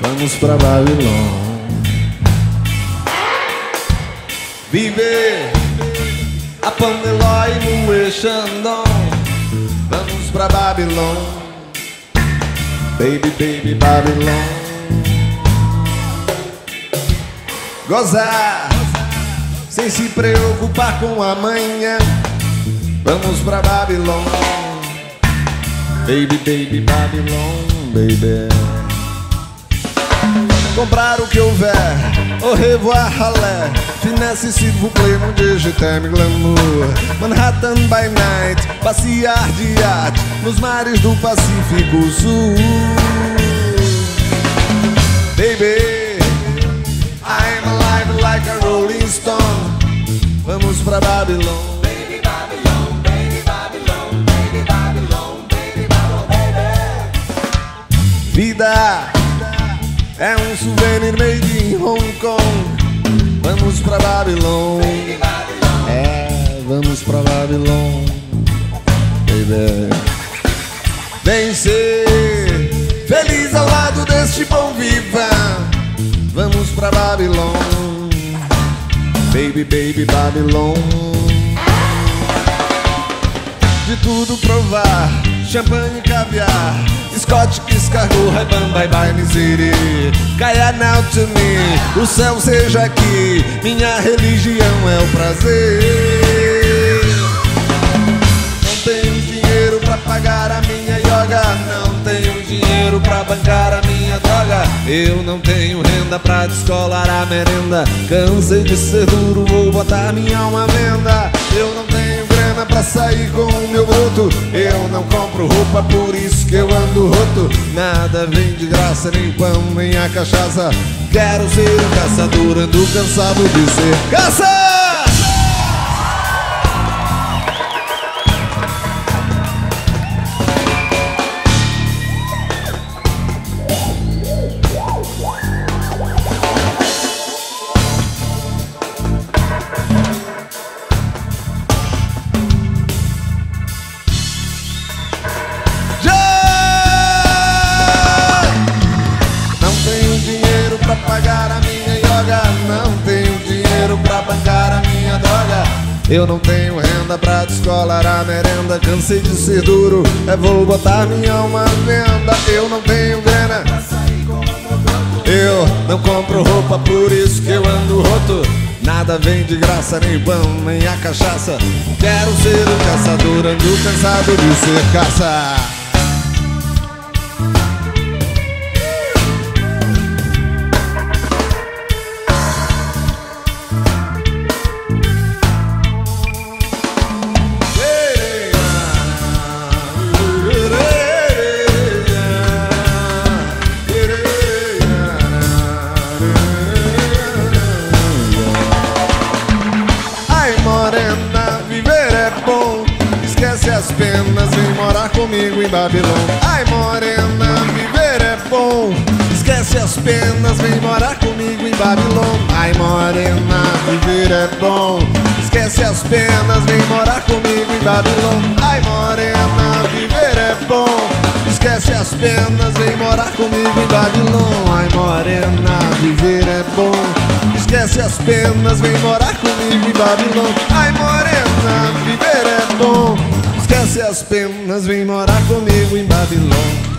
vamos pra Babilônia. Viver a Pandelói no Eixandão, vamos pra Babilônia. Baby, baby, Babilônia. Gozar sem se preocupar com amanhã. Vamos pra Babilônia. Baby, baby, Babylon, baby. Comprar o que houver, au revoir, ralé. Finesse, s'il vous plaît, mon Dieu, je t'aime, glamour. Manhattan by night, passear de iate nos mares do Pacífico Sul. Baby, I'm alive like a rolling stone. Vamos pra Babilônia. Vida é um souvenir made in Hong Kong. Vamos pra Babilônia. É, vamos pra Babilônia. Baby. Vem feliz ao lado deste bom viva. Vamos pra Babilônia. Baby, baby, Babilônia de tudo provar Champanhe, caviar Scott, escargot, Ray-Ban, bye bye, misery Caia now to me O céu seja aqui. Minha religião é o prazer. Não tenho dinheiro pra pagar a minha yoga. Não tenho dinheiro pra bancar a minha droga. Eu não tenho renda pra descolar a merenda. Cansei de ser duro, vou botar minha alma à venda. Eu não tenho grana pra sair com o meu broto Eu não compro roupa, por isso que eu ando roto. Nada vem de graça, nem pão, nem a cachaça. Quero ser um caçador, ando cansado de ser caça! Eu não tenho renda pra descolar a merenda Cansei de ser duro, é vou botar minha alma à venda. Eu não tenho grana. Eu não compro roupa, por isso que eu ando roto. Nada vem de graça, nem pão, nem a cachaça. Quero ser um caçador, ando cansado de ser caça Esquece as penas, vem morar comigo em Babilônia Ai morena, viver é bom. Esquece as penas, vem morar comigo em Babilônia Ai morena, viver é bom. Esquece as penas, vem morar comigo em Babilônia Ai morena, viver é bom. Esquece as penas, vem morar comigo em Babilônia Ai morena, viver é bom. Esquece as penas, vem morar comigo em Babilônia as penas, vem morar comigo em Babilônia